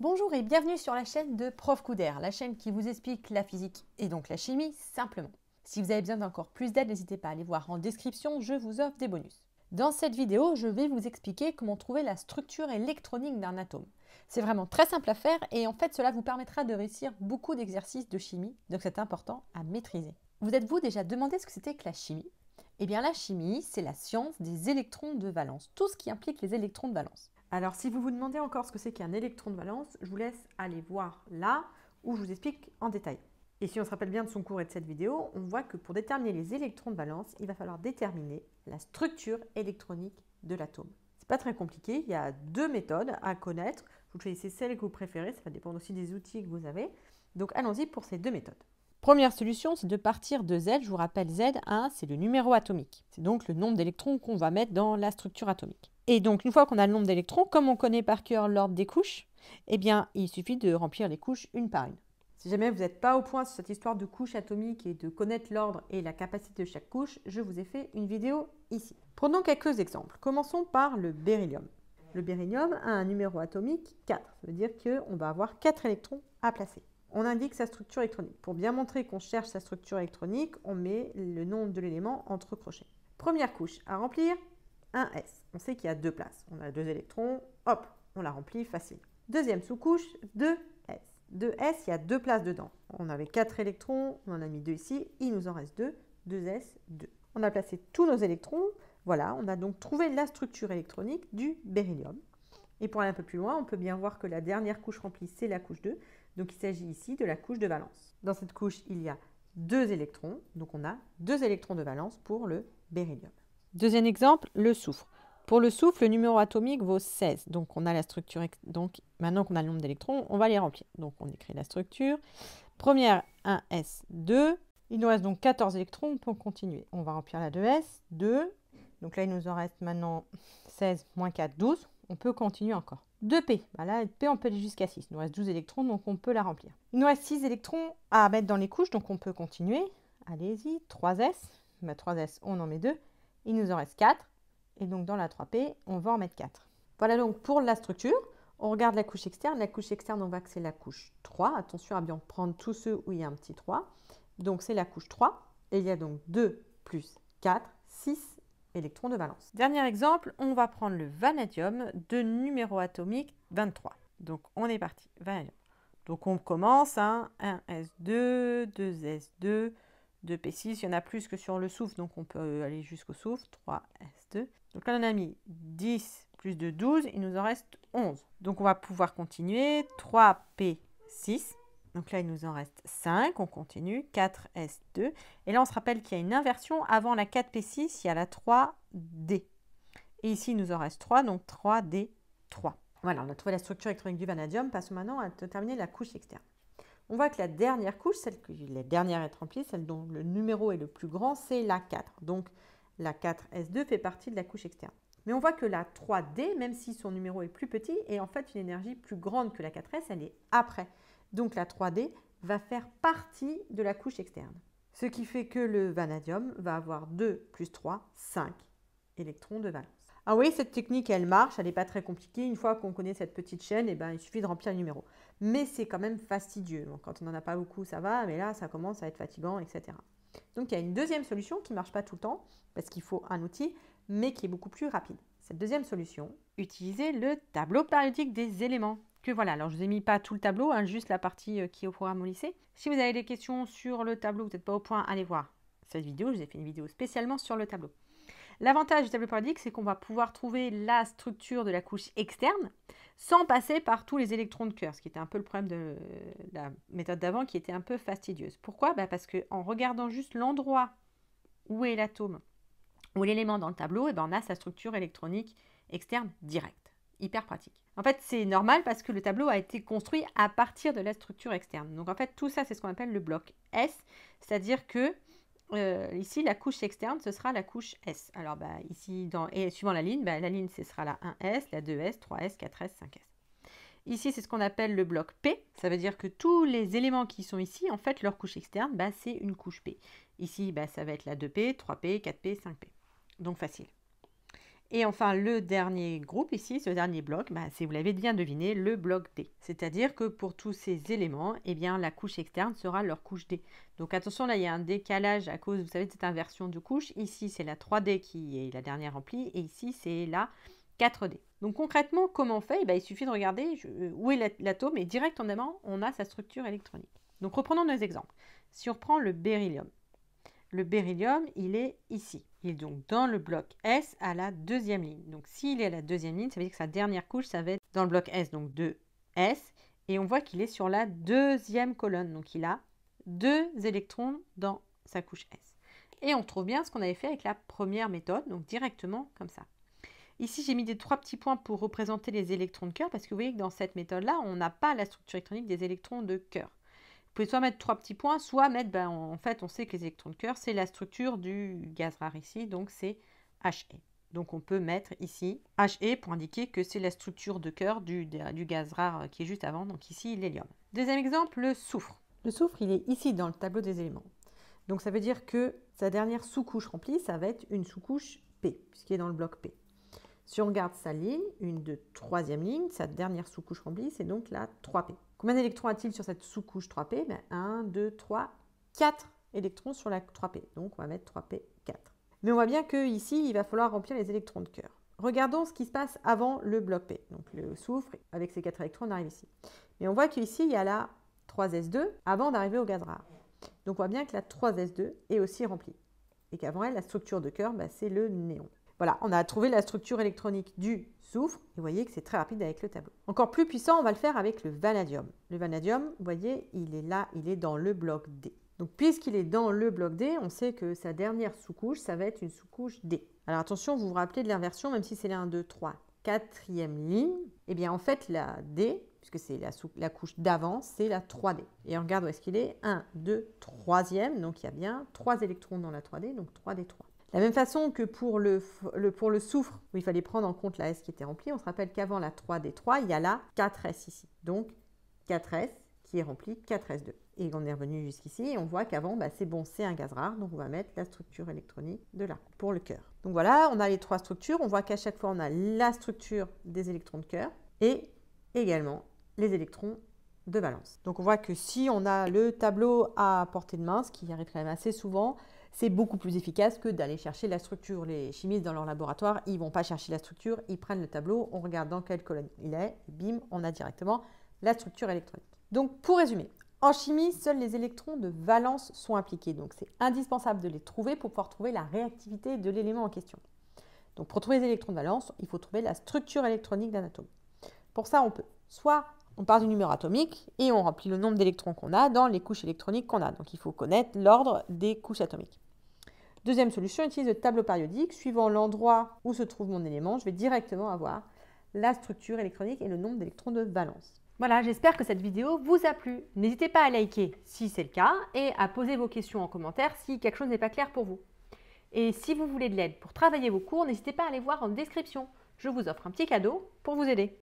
Bonjour et bienvenue sur la chaîne de Prof Couder, la chaîne qui vous explique la physique et donc la chimie simplement. Si vous avez besoin d'encore plus d'aide, n'hésitez pas à aller voir en description, je vous offre des bonus. Dans cette vidéo, je vais vous expliquer comment trouver la structure électronique d'un atome. C'est vraiment très simple à faire et en fait cela vous permettra de réussir beaucoup d'exercices de chimie, donc c'est important à maîtriser. Vous êtes-vous déjà demandé ce que c'était que la chimie? Eh bien la chimie, c'est la science des électrons de valence, tout ce qui implique les électrons de valence. Alors si vous vous demandez encore ce que c'est qu'un électron de valence, je vous laisse aller voir là où je vous explique en détail. Et si on se rappelle bien de son cours et de cette vidéo, on voit que pour déterminer les électrons de valence, il va falloir déterminer la structure électronique de l'atome. C'est pas très compliqué, il y a deux méthodes à connaître. Vous choisissez celle que vous préférez, ça va dépendre aussi des outils que vous avez. Donc allons-y pour ces deux méthodes. Première solution, c'est de partir de Z. Je vous rappelle, Z1, c'est le numéro atomique. C'est donc le nombre d'électrons qu'on va mettre dans la structure atomique. Et donc, une fois qu'on a le nombre d'électrons, comme on connaît par cœur l'ordre des couches, eh bien, il suffit de remplir les couches une par une. Si jamais vous n'êtes pas au point sur cette histoire de couches atomiques et de connaître l'ordre et la capacité de chaque couche, je vous ai fait une vidéo ici. Prenons quelques exemples. Commençons par le beryllium. Le beryllium a un numéro atomique 4. Ça veut dire qu'on va avoir 4 électrons à placer. On indique sa structure électronique. Pour bien montrer qu'on cherche sa structure électronique, on met le nom de l'élément entre crochets. Première couche à remplir, un S. On sait qu'il y a deux places. On a deux électrons, hop, on la remplit facile. Deuxième sous-couche, 2S. 2S, il y a deux places dedans. On avait quatre électrons, on en a mis deux ici, il nous en reste deux, 2S, 2. On a placé tous nos électrons. Voilà, on a donc trouvé la structure électronique du beryllium. Et pour aller un peu plus loin, on peut bien voir que la dernière couche remplie, c'est la couche 2. Donc il s'agit ici de la couche de valence. Dans cette couche, il y a deux électrons. Donc on a deux électrons de valence pour le beryllium. Deuxième exemple, le soufre. Pour le soufre, le numéro atomique vaut 16. Donc on a la structure. Donc maintenant qu'on a le nombre d'électrons, on va les remplir. Donc on écrit la structure. Première 1s2. Il nous reste donc 14 électrons. On peut continuer. On va remplir la 2s. 2. Donc là, il nous en reste maintenant 16 moins 4, 12. On peut continuer encore. 2p. Bah là, P, on peut aller jusqu'à 6. Il nous reste 12 électrons, donc on peut la remplir. Il nous reste 6 électrons à mettre dans les couches, donc on peut continuer. Allez-y. 3s. 3s, on en met 2. Il nous en reste 4. Et donc dans la 3P, on va en mettre 4. Voilà donc pour la structure. On regarde la couche externe. La couche externe, on voit que c'est la couche 3. Attention à bien prendre tous ceux où il y a un petit 3. Donc c'est la couche 3. Et il y a donc 2 plus 4, 6 électrons de valence. Dernier exemple, on va prendre le vanadium de numéro atomique 23. Donc on est parti. Vanadium. Donc on commence à 1S2, 2S2, 2P6. Il y en a plus que sur le soufre, donc on peut aller jusqu'au soufre. 3S2. Donc là, on a mis 10 plus de 12, il nous en reste 11. Donc on va pouvoir continuer. 3P6. Donc là, il nous en reste 5. On continue. 4S2. Et là, on se rappelle qu'il y a une inversion. Avant la 4P6, il y a la 3D. Et ici, il nous en reste 3, donc 3D3. Voilà, on a trouvé la structure électronique du vanadium. Passons maintenant à terminer la couche externe on voit que la dernière couche, celle que la dernière est remplie, celle dont le numéro est le plus grand, c'est la 4. Donc la 4S2 fait partie de la couche externe. Mais on voit que la 3D, même si son numéro est plus petit, est en fait une énergie plus grande que la 4S, elle est après. Donc la 3D va faire partie de la couche externe. Ce qui fait que le vanadium va avoir 2 plus 3, 5 électrons de valence. Ah oui, cette technique, elle marche, elle n'est pas très compliquée. Une fois qu'on connaît cette petite chaîne, eh ben, il suffit de remplir le numéro. Mais c'est quand même fastidieux. quand on n'en a pas beaucoup, ça va, mais là, ça commence à être fatigant, etc. Donc il y a une deuxième solution qui ne marche pas tout le temps, parce qu'il faut un outil, mais qui est beaucoup plus rapide. Cette deuxième solution, utiliser le tableau périodique des éléments. Que voilà, alors je ne vous ai mis pas tout le tableau, hein, juste la partie euh, qui est au programme au lycée. Si vous avez des questions sur le tableau, vous n'êtes pas au point, allez voir cette vidéo. Je vous ai fait une vidéo spécialement sur le tableau. L'avantage du tableau périodique, c'est qu'on va pouvoir trouver la structure de la couche externe sans passer par tous les électrons de cœur, ce qui était un peu le problème de la méthode d'avant qui était un peu fastidieuse. Pourquoi? Bah, Parce qu'en regardant juste l'endroit où est l'atome, ou l'élément dans le tableau, eh ben on a sa structure électronique externe directe. Hyper pratique. En fait, c'est normal parce que le tableau a été construit à partir de la structure externe. Donc en fait, tout ça, c'est ce qu'on appelle le bloc S, c'est-à-dire que euh, ici, la couche externe, ce sera la couche S. Alors, bah, ici, dans, et suivant la ligne, bah, la ligne, ce sera la 1S, la 2S, 3S, 4S, 5S. Ici, c'est ce qu'on appelle le bloc P. Ça veut dire que tous les éléments qui sont ici, en fait, leur couche externe, bah, c'est une couche P. Ici, bah, ça va être la 2P, 3P, 4P, 5P. Donc, facile. Et enfin, le dernier groupe ici, ce dernier bloc, bah, c'est, vous l'avez bien deviné, le bloc D. C'est-à-dire que pour tous ces éléments, eh bien, la couche externe sera leur couche D. Donc attention, là, il y a un décalage à cause, vous savez, de cette inversion de couche. Ici, c'est la 3D qui est la dernière remplie, et ici, c'est la 4D. Donc concrètement, comment on fait? Eh ben, Il suffit de regarder euh, où est l'atome, et directement, on a sa structure électronique. Donc reprenons nos exemples. Si on reprend le beryllium, le beryllium, il est ici. Il est donc dans le bloc S à la deuxième ligne. Donc s'il est à la deuxième ligne, ça veut dire que sa dernière couche, ça va être dans le bloc S, donc 2S. Et on voit qu'il est sur la deuxième colonne. Donc il a deux électrons dans sa couche S. Et on trouve bien ce qu'on avait fait avec la première méthode, donc directement comme ça. Ici, j'ai mis des trois petits points pour représenter les électrons de cœur, parce que vous voyez que dans cette méthode-là, on n'a pas la structure électronique des électrons de cœur. Vous pouvez soit mettre trois petits points, soit mettre, ben, en fait, on sait que les électrons de cœur, c'est la structure du gaz rare ici, donc c'est He. Donc on peut mettre ici He pour indiquer que c'est la structure de cœur du, du, gaz rare qui est juste avant, donc ici l'hélium. Deuxième exemple, le soufre. Le soufre, il est ici dans le tableau des éléments. Donc ça veut dire que sa dernière sous-couche remplie, ça va être une sous-couche P, puisqu'il est dans le bloc P. Si on regarde sa ligne, une de troisième ligne, sa dernière sous-couche remplie, c'est donc la 3P. Combien d'électrons a-t-il sur cette sous-couche 3P 1, 2, 3, 4 électrons sur la 3P. Donc on va mettre 3P, 4. Mais on voit bien qu'ici, il va falloir remplir les électrons de cœur. Regardons ce qui se passe avant le bloc P. Donc le soufre, avec ses 4 électrons, on arrive ici. Mais on voit qu'ici, il y a la 3S2 avant d'arriver au gaz rare. Donc on voit bien que la 3S2 est aussi remplie. Et qu'avant elle, la structure de cœur, bah, c'est le néon. Voilà, on a trouvé la structure électronique du soufre. Et vous voyez que c'est très rapide avec le tableau. Encore plus puissant, on va le faire avec le vanadium. Le vanadium, vous voyez, il est là, il est dans le bloc D. Donc puisqu'il est dans le bloc D, on sait que sa dernière sous-couche, ça va être une sous-couche D. Alors attention, vous vous rappelez de l'inversion, même si c'est la 1, 2, 3, quatrième ligne, eh bien en fait la D, puisque c'est la, la, couche d'avant, c'est la 3D. Et on regarde où est-ce qu'il est 1, 2, 3e, donc il y a bien 3 électrons dans la 3D, donc 3D3. La même façon que pour le, pour le soufre, où il fallait prendre en compte la S qui était remplie, on se rappelle qu'avant la 3D3, il y a la 4S ici. Donc 4S qui est remplie 4S2. Et on est revenu jusqu'ici et on voit qu'avant, bah, c'est bon, c'est un gaz rare, donc on va mettre la structure électronique de là pour le cœur. Donc voilà, on a les trois structures. On voit qu'à chaque fois, on a la structure des électrons de cœur et également les électrons de valence. Donc on voit que si on a le tableau à portée de main, ce qui arrive quand même assez souvent, c'est beaucoup plus efficace que d'aller chercher la structure. Les chimistes dans leur laboratoire, ils vont pas chercher la structure, ils prennent le tableau, on regarde dans quelle colonne il est, et bim, on a directement la structure électronique. Donc pour résumer, en chimie, seuls les électrons de valence sont impliqués, donc c'est indispensable de les trouver pour pouvoir trouver la réactivité de l'élément en question. Donc pour trouver les électrons de valence, il faut trouver la structure électronique d'un atome. Pour ça, on peut soit on part du numéro atomique et on remplit le nombre d'électrons qu'on a dans les couches électroniques qu'on a. Donc il faut connaître l'ordre des couches atomiques. Deuxième solution, utilise le tableau périodique. Suivant l'endroit où se trouve mon élément, je vais directement avoir la structure électronique et le nombre d'électrons de valence. Voilà, j'espère que cette vidéo vous a plu. N'hésitez pas à liker si c'est le cas et à poser vos questions en commentaire si quelque chose n'est pas clair pour vous. Et si vous voulez de l'aide pour travailler vos cours, n'hésitez pas à aller voir en description. Je vous offre un petit cadeau pour vous aider.